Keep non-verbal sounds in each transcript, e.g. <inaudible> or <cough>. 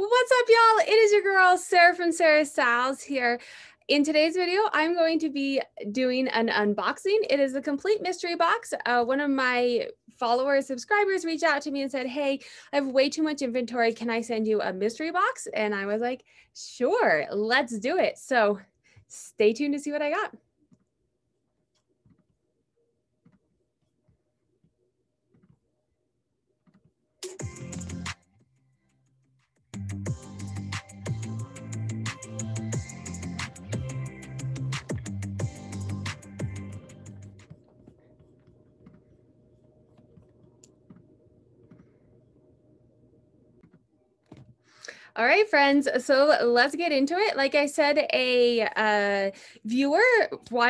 What's up, y'all? It is your girl, Sarah from Sarah Styles here. In today's video, I'm going to be doing an unboxing. It is a complete mystery box. Uh, one of my followers, subscribers reached out to me and said, Hey, I have way too much inventory. Can I send you a mystery box? And I was like, Sure, let's do it. So stay tuned to see what I got. All right, friends. So let's get into it. Like I said, a uh, viewer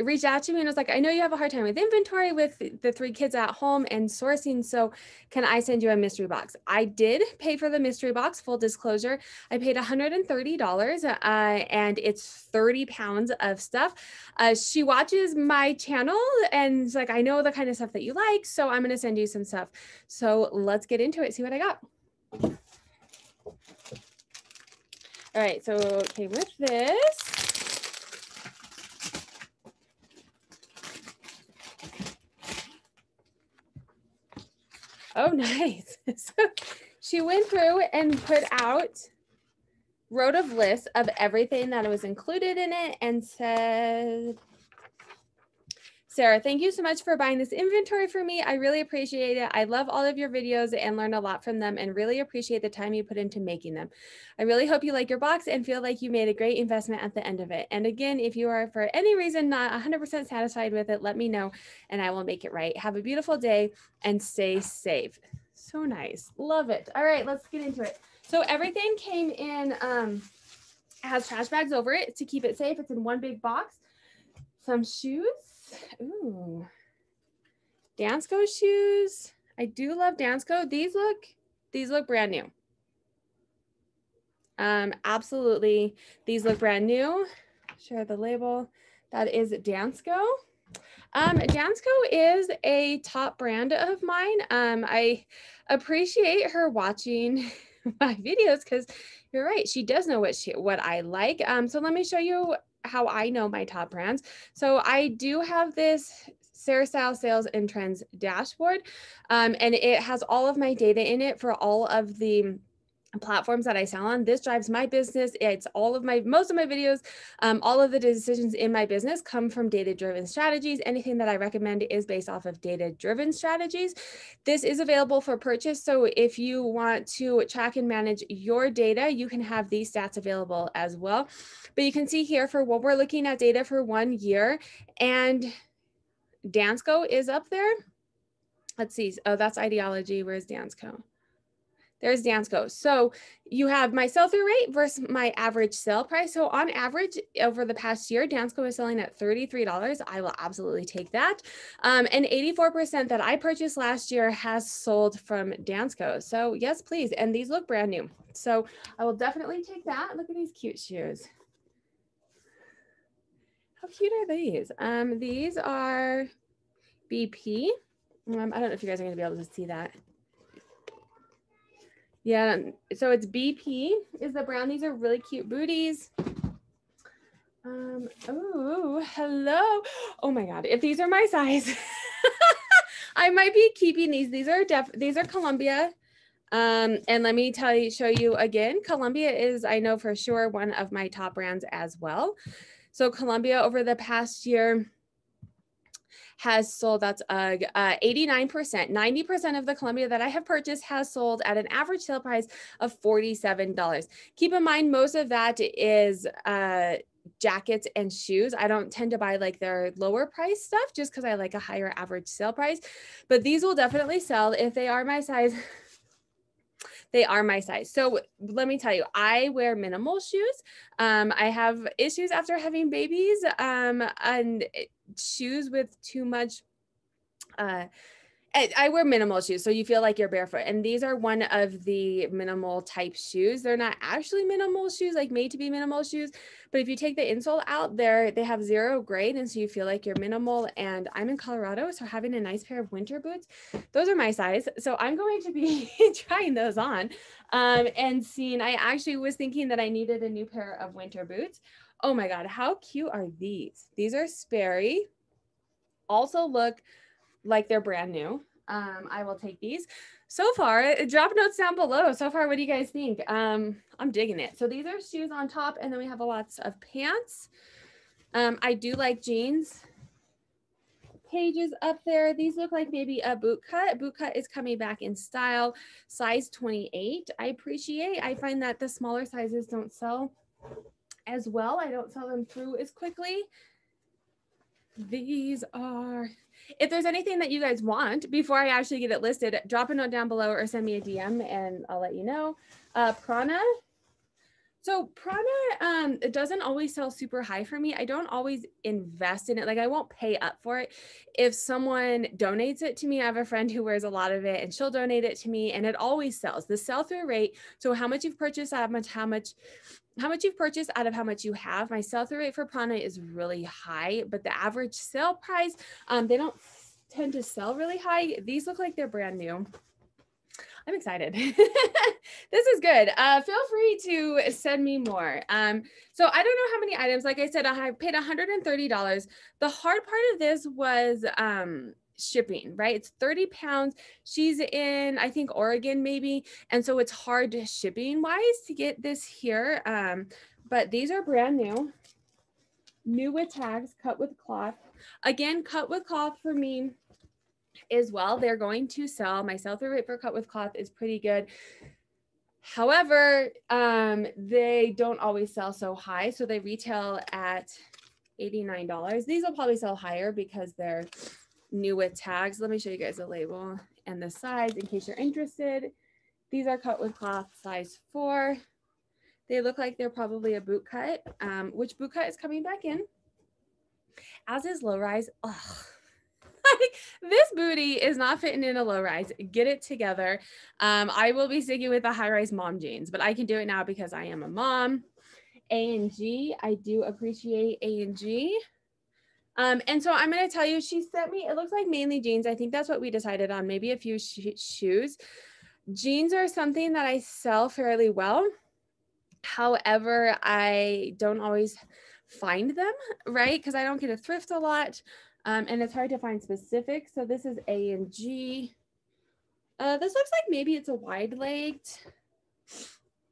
reached out to me and was like, I know you have a hard time with inventory with the three kids at home and sourcing. So can I send you a mystery box? I did pay for the mystery box, full disclosure. I paid $130 uh, and it's 30 pounds of stuff. Uh, she watches my channel and like, I know the kind of stuff that you like. So I'm going to send you some stuff. So let's get into it, see what I got. All right, so okay, with this, Oh, <laughs> nice. so she went through and put out, wrote a list of everything that was included in it and said, Sarah, thank you so much for buying this inventory for me. I really appreciate it. I love all of your videos and learn a lot from them and really appreciate the time you put into making them. I really hope you like your box and feel like you made a great investment at the end of it. And again, if you are for any reason not 100% satisfied with it, let me know and I will make it right. Have a beautiful day and stay safe. So nice. Love it. All right, let's get into it. So everything came in, um, has trash bags over it to keep it safe. It's in one big box. Some shoes Ooh. Dansko shoes. I do love Dansko. These look, these look brand new. Um, absolutely. These look brand new. Share the label. That is Dansko. Um, Dansko is a top brand of mine. Um, I appreciate her watching <laughs> my videos because you're right. She does know what she what I like. Um, so let me show you how I know my top brands. So I do have this Sarah Style Sales and Trends dashboard, um, and it has all of my data in it for all of the platforms that I sell on. This drives my business. It's all of my, most of my videos, um, all of the decisions in my business come from data driven strategies. Anything that I recommend is based off of data driven strategies. This is available for purchase. So if you want to track and manage your data, you can have these stats available as well. But you can see here for what we're looking at data for one year and Dansko is up there. Let's see. Oh, that's ideology. Where's Dansko? There's Dansko. So you have my sell through rate versus my average sale price. So on average, over the past year, Dansko is selling at $33. I will absolutely take that. Um, and 84% that I purchased last year has sold from Dansko. So yes, please. And these look brand new. So I will definitely take that. Look at these cute shoes. How cute are these? Um, these are BP. Um, I don't know if you guys are going to be able to see that. Yeah, so it's BP is the brown. These are really cute booties. Um, oh, hello. Oh my God. If these are my size, <laughs> I might be keeping these. These are def these are Columbia. Um, and let me tell you, show you again, Columbia is, I know for sure, one of my top brands as well. So Columbia over the past year, has sold, that's UGG, uh, 89%. 90% of the Columbia that I have purchased has sold at an average sale price of $47. Keep in mind, most of that is uh, jackets and shoes. I don't tend to buy like their lower price stuff just because I like a higher average sale price. But these will definitely sell if they are my size. <laughs> they are my size. So let me tell you, I wear minimal shoes. Um, I have issues after having babies, um, and shoes with too much uh, I wear minimal shoes, so you feel like you're barefoot. And these are one of the minimal type shoes. They're not actually minimal shoes, like made to be minimal shoes. But if you take the insole out, there they have zero grade, and so you feel like you're minimal. And I'm in Colorado, so having a nice pair of winter boots, those are my size. So I'm going to be <laughs> trying those on, um, and seeing. I actually was thinking that I needed a new pair of winter boots. Oh my god, how cute are these? These are Sperry. Also look like they're brand new. Um, I will take these. So far, drop notes down below. So far, what do you guys think? Um, I'm digging it. So these are shoes on top, and then we have a lots of pants. Um, I do like jeans. Paige's up there. These look like maybe a boot cut. Boot cut is coming back in style, size 28. I appreciate. I find that the smaller sizes don't sell as well. I don't sell them through as quickly. These are if there's anything that you guys want before I actually get it listed, drop a note down below or send me a DM and I'll let you know. Uh, Prana. So Prana, um, it doesn't always sell super high for me. I don't always invest in it. Like I won't pay up for it. If someone donates it to me, I have a friend who wears a lot of it and she'll donate it to me and it always sells. The sell through rate. So how much you've purchased, how much, how much how much you've purchased out of how much you have. My sell through rate for Prana is really high, but the average sale price, um, they don't tend to sell really high. These look like they're brand new. I'm excited. <laughs> this is good. Uh, feel free to send me more. Um, so I don't know how many items. Like I said, I paid $130. The hard part of this was um, shipping, right? It's 30 pounds. She's in, I think, Oregon maybe. And so it's hard shipping wise to get this here. Um, but these are brand new, new with tags, cut with cloth. Again, cut with cloth for me as well. They're going to sell. My sell through rate for cut with cloth is pretty good. However, um, they don't always sell so high. So they retail at $89. These will probably sell higher because they're new with tags. Let me show you guys the label and the size in case you're interested. These are cut with cloth size four. They look like they're probably a boot cut, um, which boot cut is coming back in. As is low rise. Ugh. <laughs> this booty is not fitting in a low rise. Get it together. Um, I will be sticking with the high rise mom jeans, but I can do it now because I am a mom. A and G, I do appreciate A and G. Um, and so I'm going to tell you, she sent me, it looks like mainly jeans. I think that's what we decided on, maybe a few sh shoes. Jeans are something that I sell fairly well. However, I don't always find them, right? Because I don't get a thrift a lot. Um, and it's hard to find specifics. So this is A and G. Uh, this looks like maybe it's a wide legged.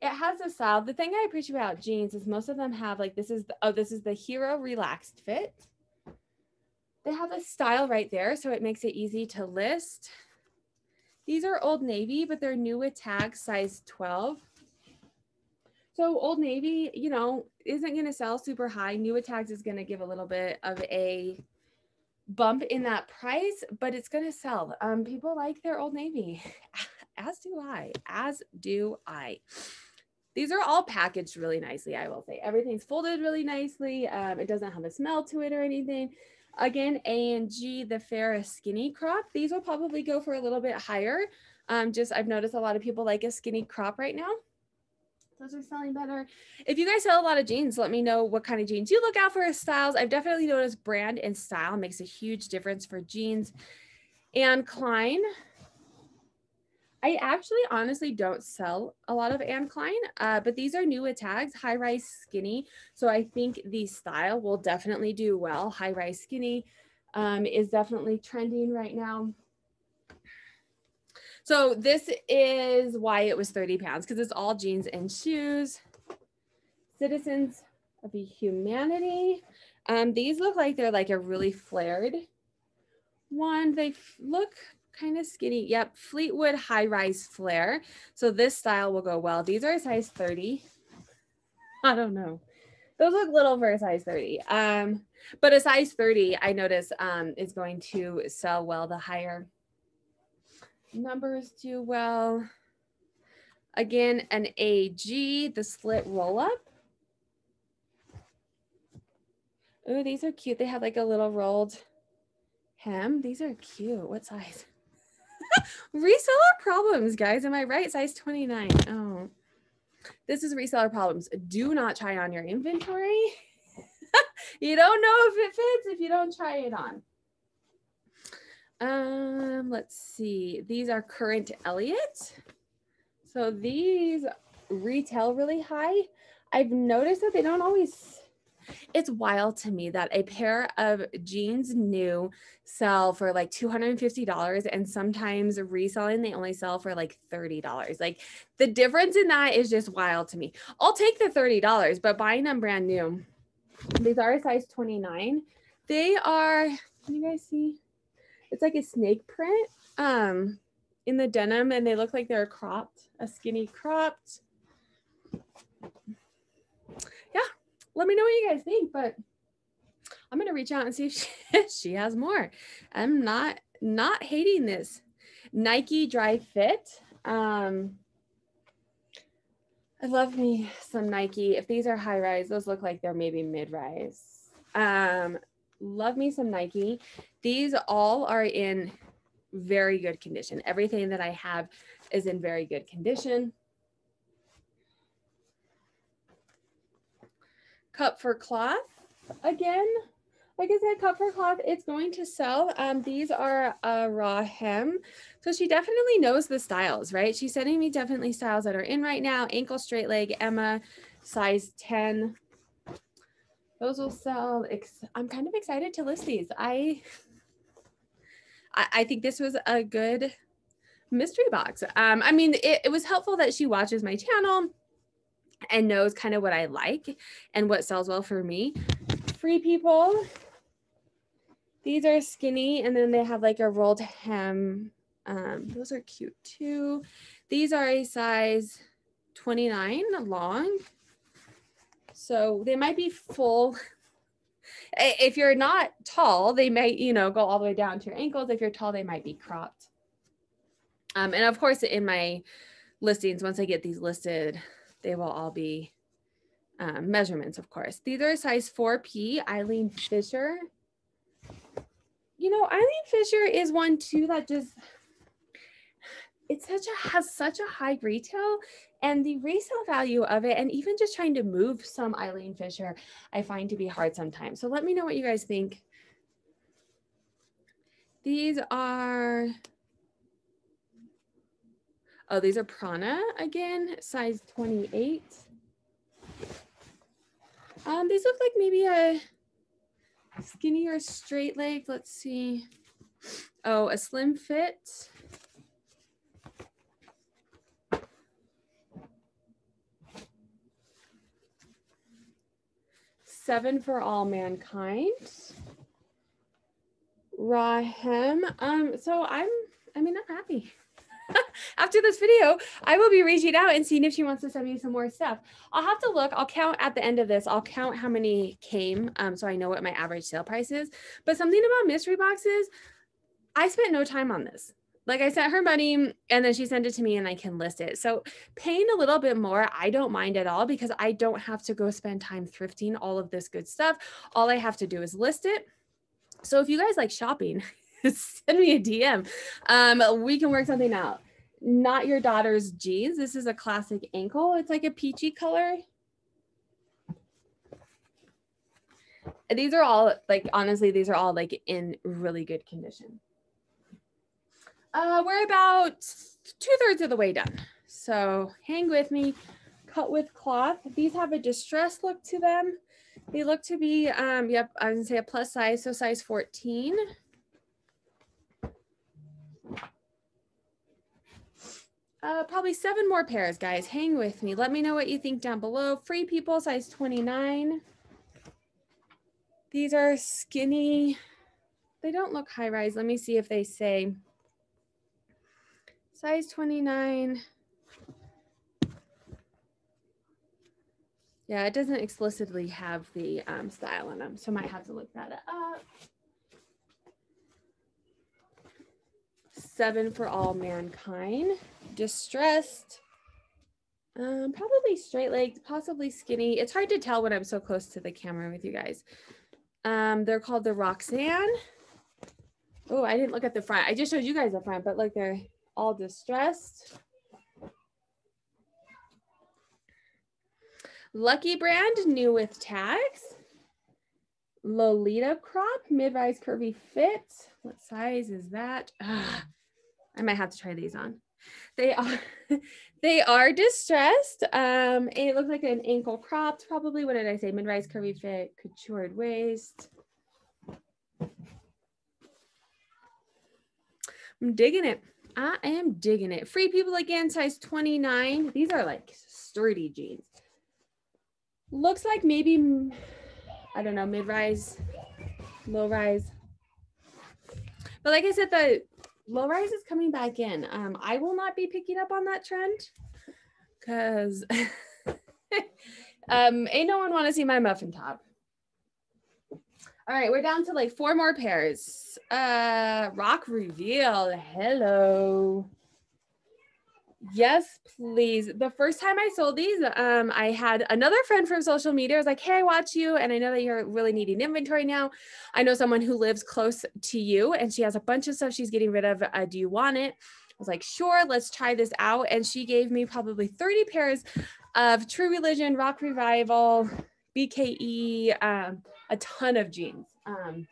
It has a style. The thing I appreciate about jeans is most of them have like this is the, oh this is the Hero Relaxed Fit. They have a style right there, so it makes it easy to list. These are Old Navy, but they're new with tags size 12. So Old Navy, you know, isn't going to sell super high. New with tags is going to give a little bit of a bump in that price, but it's going to sell. Um, people like their Old Navy, <laughs> as do I, as do I. These are all packaged really nicely, I will say. Everything's folded really nicely. Um, it doesn't have a smell to it or anything. Again, A and G, the Farrah skinny crop. These will probably go for a little bit higher. Um, just I've noticed a lot of people like a skinny crop right now. Those are selling better. If you guys sell a lot of jeans, let me know what kind of jeans you look out for as styles. I've definitely noticed brand and style makes a huge difference for jeans. Anne Klein, I actually honestly don't sell a lot of Anne Klein, uh, but these are new with tags, high rise skinny. So I think the style will definitely do well. High rise skinny um, is definitely trending right now. So this is why it was 30 pounds because it's all jeans and shoes. Citizens of Humanity. Um, these look like they're like a really flared one. They look kind of skinny. Yep, Fleetwood high rise flare. So this style will go well. These are a size 30. <laughs> I don't know. Those look little for a size 30. Um, but a size 30, I notice um, is going to sell well. The higher numbers do well. Again, an AG, the slit roll up. Oh, these are cute. They have like a little rolled hem. These are cute. What size? Reseller problems, guys. Am I right? Size 29. Oh, this is reseller problems. Do not try on your inventory. <laughs> you don't know if it fits if you don't try it on. Um, let's see. These are current Elliott. So these retail really high. I've noticed that they don't always it's wild to me that a pair of jeans new sell for like $250 and sometimes reselling they only sell for like $30. Like the difference in that is just wild to me. I'll take the $30, but buying them brand new. These are a size 29. They are, can you guys see? It's like a snake print um in the denim and they look like they're cropped, a skinny cropped let me know what you guys think, but I'm to reach out and see if she, <laughs> she has more. I'm not, not hating this. Nike Dri-FIT. Um, I love me some Nike. If these are high rise, those look like they're maybe mid rise. Um, love me some Nike. These all are in very good condition. Everything that I have is in very good condition. Cup for cloth again. Like I said, cup for cloth, it's going to sell. Um, these are a raw hem. So she definitely knows the styles, right? She's sending me definitely styles that are in right now. Ankle straight leg, Emma, size 10. Those will sell. I'm kind of excited to list these. I, I, I think this was a good mystery box. Um, I mean, it, it was helpful that she watches my channel and knows kind of what I like and what sells well for me. Free people, these are skinny and then they have like a rolled hem. Um, those are cute too. These are a size 29 long. So they might be full. If you're not tall, they might, you know, go all the way down to your ankles. If you're tall, they might be cropped. Um, and of course, in my listings, once I get these listed, they will all be um, measurements, of course. These are size 4P, Eileen Fisher. You know, Eileen Fisher is one too that just, it's such a, has such a high retail and the resale value of it and even just trying to move some Eileen Fisher, I find to be hard sometimes. So let me know what you guys think. These are Oh, these are Prana again, size 28. Um, these look like maybe a skinny or straight leg. Let's see. Oh, a slim fit. Seven for all mankind. raw hem. Um, so I'm, I mean, I'm happy. <laughs> after this video, I will be reaching out and seeing if she wants to send me some more stuff. I'll have to look. I'll count at the end of this. I'll count how many came um, so I know what my average sale price is. But something about mystery boxes, I spent no time on this. Like I sent her money and then she sent it to me and I can list it. So paying a little bit more, I don't mind at all because I don't have to go spend time thrifting all of this good stuff. All I have to do is list it. So if you guys like shopping, <laughs> <laughs> send me a DM. Um, we can work something out. Not your daughter's jeans. This is a classic ankle. It's like a peachy color. These are all like, honestly, these are all like in really good condition. Uh, we're about two thirds of the way done. So hang with me, cut with cloth. These have a distressed look to them. They look to be, um, yep, I was gonna say a plus size, so size 14. Uh, probably seven more pairs, guys. Hang with me. Let me know what you think down below. Free people, size 29. These are skinny. They don't look high rise. Let me see if they say size 29. Yeah, it doesn't explicitly have the um, style in them, so I might have to look that up. Seven for all mankind distressed. Um, probably straight legged, possibly skinny. It's hard to tell when I'm so close to the camera with you guys. Um, they're called the Roxanne. Oh, I didn't look at the front. I just showed you guys the front, but look, they're all distressed. Lucky brand, new with tags. Lolita crop, mid-rise curvy fit. What size is that? Ugh, I might have to try these on. They are <laughs> they are distressed. Um, it looks like an ankle cropped, probably. What did I say? Mid-rise curvy fit, contoured waist. I'm digging it. I am digging it. Free people again, size 29. These are like sturdy jeans. Looks like maybe, I don't know, mid-rise, low-rise. But like I said, the low rise is coming back in. Um, I will not be picking up on that trend because <laughs> um, ain't no one want to see my muffin top. All right, we're down to like four more pairs. Uh, Rock Revival. Hello. Yes, please. The first time I sold these, um, I had another friend from social media. I was like, hey, I watch you, and I know that you're really needing inventory now. I know someone who lives close to you, and she has a bunch of stuff she's getting rid of. Uh, do you want it? I was like, sure, let's try this out. And she gave me probably 30 pairs of True Religion, Rock Revival, BKE, um, a ton of jeans. Um,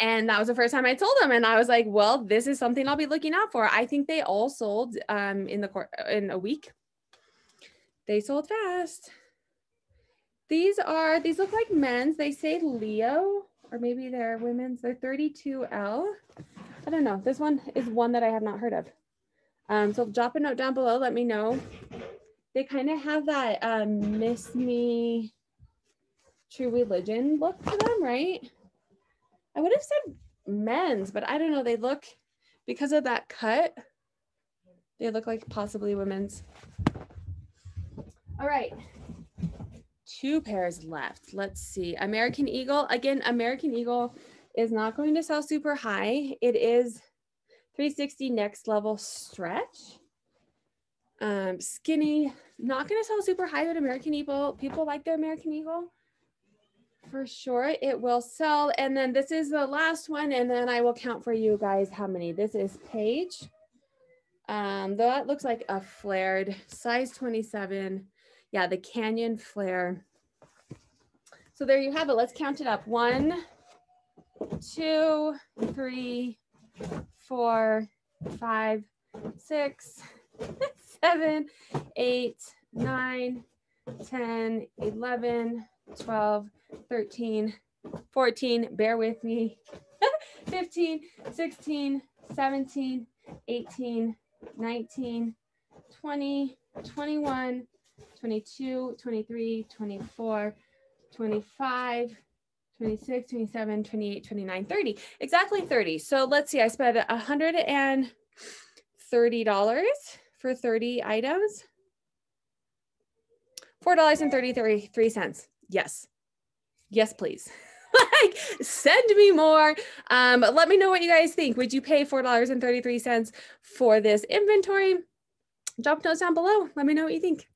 and that was the first time I told them. And I was like, well, this is something I'll be looking out for. I think they all sold um, in the in a week. They sold fast. These are, these look like men's. They say Leo, or maybe they're women's. They're 32L. I don't know. This one is one that I have not heard of. Um, so drop a note down below. Let me know. They kind of have that um, miss me true religion look to them, right? I would have said men's, but I don't know. They look, because of that cut, they look like possibly women's. All right. Two pairs left. Let's see. American Eagle. Again, American Eagle is not going to sell super high. It is 360 next level stretch. Um, skinny, not going to sell super high, but American Eagle, people like their American Eagle for sure it will sell. And then this is the last one and then i will count for you guys how many. This is Paige um though that looks like a flared size 27 yeah the canyon flare. So there you have it. Let's count it up. One two three four five six <laughs> seven eight nine 10 11 12 13, 14, bear with me, <laughs> 15, 16, 17, 18, 19, 20, 21, 22, 23, 24, 25, 26, 27, 28, 29, 30. Exactly 30. So let's see, I spent $130 for 30 items. $4.33. Yes yes, please. <laughs> like send me more. Um, let me know what you guys think. Would you pay $4.33 for this inventory? Drop notes down below. Let me know what you think.